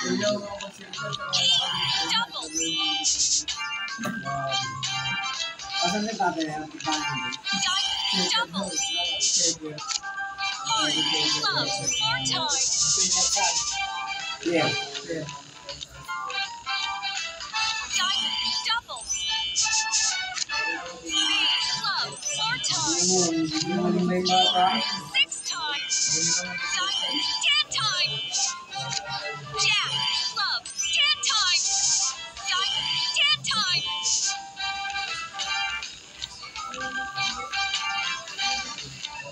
Double. Heart. Love. Four times. Yeah. Diamond. Double. Love. Four times. Yun, yun, may bata. Six times. Diamond.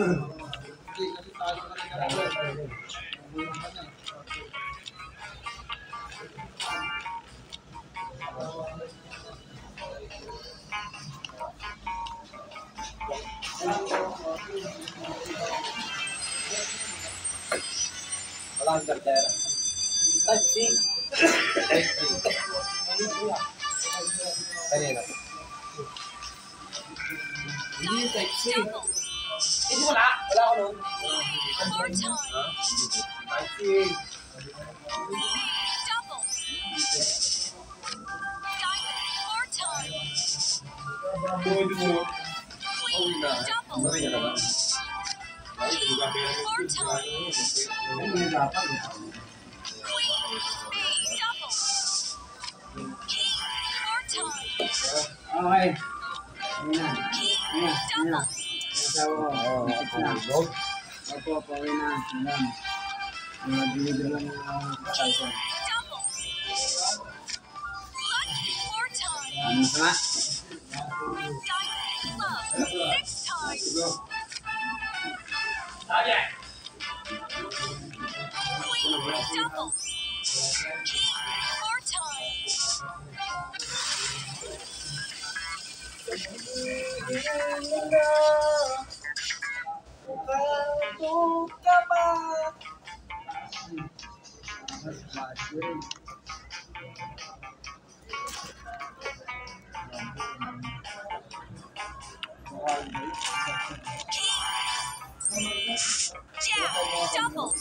Four times. Six times. Jack. Double. Hindi. Double. Wala. Wala ko nun. Four times. C. Double. Diamond. Four times. Queen. Double. Sorry ka naman. King. Four times. Hindi dapat. Queen. Double. King. Four times. Okay. Ayun na. King. Na. Na. Double. Asawa ko. Oo, ako. Opo. Ayun na. Ayan. Uh, deliver lang. Double. Lucky. Four times. Ano sa? Diamond. Love. Six times. Queen. Double. King. Four times. Jack. Double.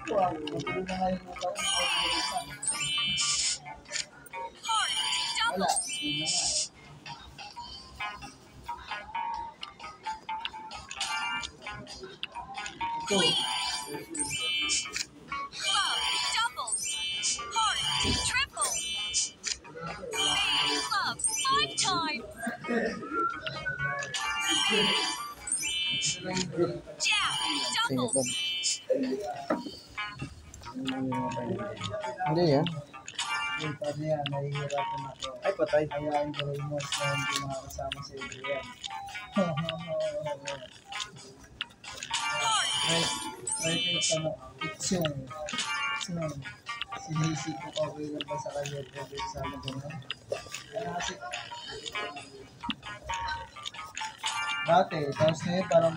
Heart. Double. Queen. Love. Double. Heart. Triple. Love. Five times. Jack. Double. Hindi yan. Yung pa niya, nahihirapan ako. Ay, patay. Ayain ko rin mo na hindi makakasama sa Adrian. Heart. right, right, it's ano, it's yung, it's yung, sinisip ko okay lang ba sa kanya pwede sama ko na. Kasi, dati, tapos ngayon parang,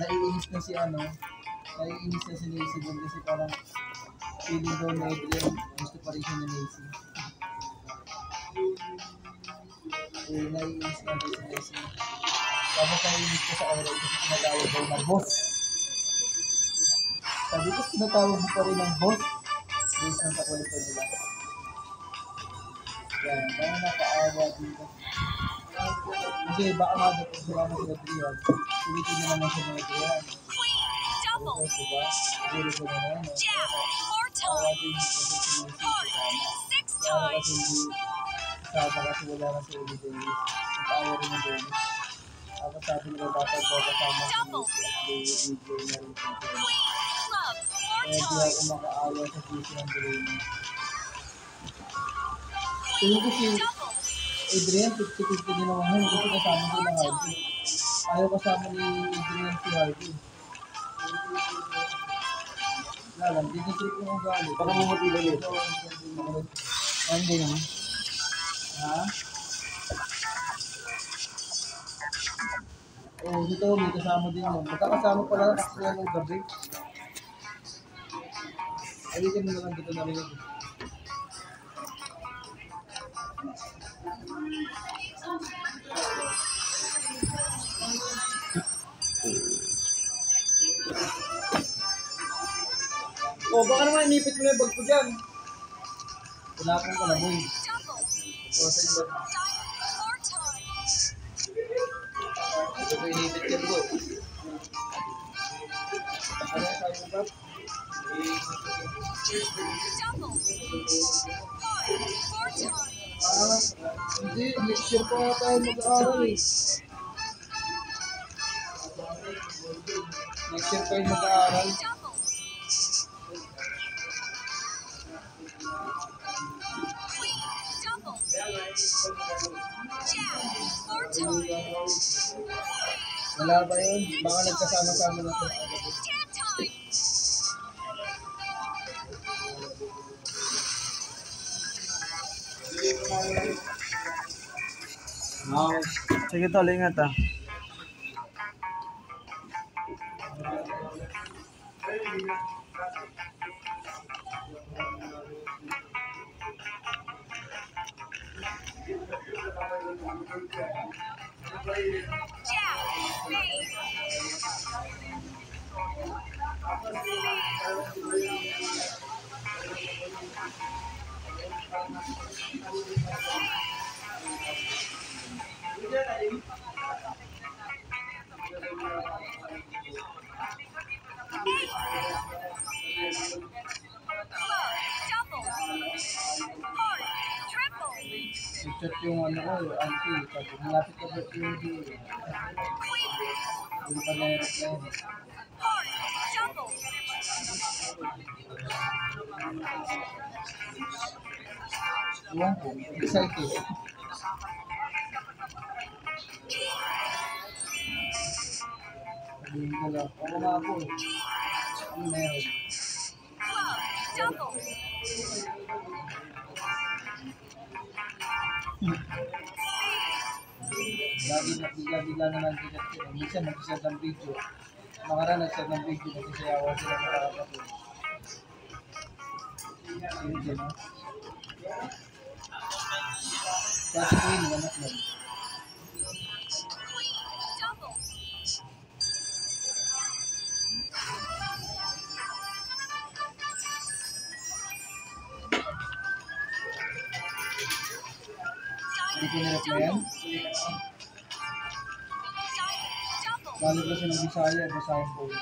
naiinis na si ano, naiinis na si doon kasi parang, feeling daw ni Adrian, gusto pa rin siya ni Lacey. Eh, naiinis na din si Lacey. Tapos naiinis ko sa oral kasi tinatawag daw na boss. Sabi ko, tinatawag mo pa rin ng boss. Based na sa kwento nila. Yan, kaya nakaawa dito. Kasi baka nga kung sila na sila Triad, ulitin na naman ng Triad. Queen. Double. Diba? Siguro ko na yan. Jack. Kasi kasi hindi kasi wala na si Uli Davis. Nag-awa rin ng Davis. Tapos sabi nila dapat ko kasama at DJ na rin. Club. Four Kaya di ako times. makaawa sa GC ng Bruni. Tingin ko si. Adrian, 50-50 din naman yun kasi kasama ko ng Harvey. Ayaw kasama ni Adrian si Harvey. Wala lang, di trip yung ugali. Baka mamutila yun. Ah, Hindi naman. Ha? Oo, oh, dito may kasama din yun. Magkakasama pala actually ng gabi. Alitin mo na lang dito na rin yun. Oh, baka naman inipit mo na yung bag ko dyan. Wala akong kalaboy. O, sa iba. Ito ko inipit yan po. Ano yung sabi mo ba? Double. Heart. Four times. Ah, hindi. Next year pa tayo mag-aaral eh. Next year pa yung mag-aaral. Wala ba yun? Baka nagkasama-sama na times. Okay. Sige tol, ingat ah. Jack. Eight. Double. I-chat yung ano ko, auntie. Sabi, malapit ka ba yung hindi? Hindi pa na-reply. Ewan ko, excited. Sabihin ko lang, ako nga eh. Ano meron? Club. Double. Lagi na lagi lang naman tigat ko. Minsan nag-set ng video. Nakaraan nag-set ng video kasi sayawan sila ng kakapatid. Yun din, no? Kasi ko yun, anak mo. Ko na-replyan. Diamond. Double. Galing ko siya ng Bisaya. Diamond.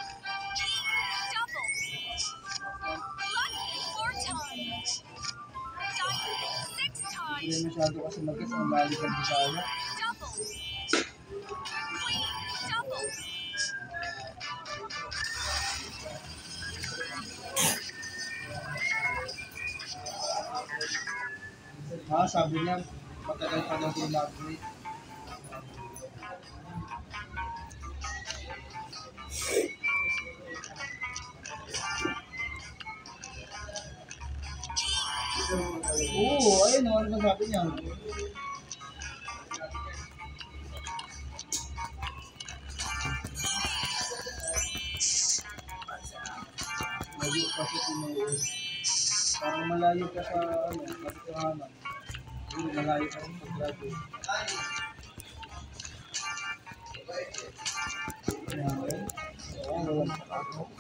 Six Hindi masyado kasi mag-guess ang lalim ng Bisaya. Ha, sabi niya, matagal pa daw graduate. Oo, ayun o, ano sabi niya? Lagi kasi tinuod. Parang malayo ka sa ano, katotohanan. Malayo ka rin pag-graduate. Ayan, eh. Oo, walang ako.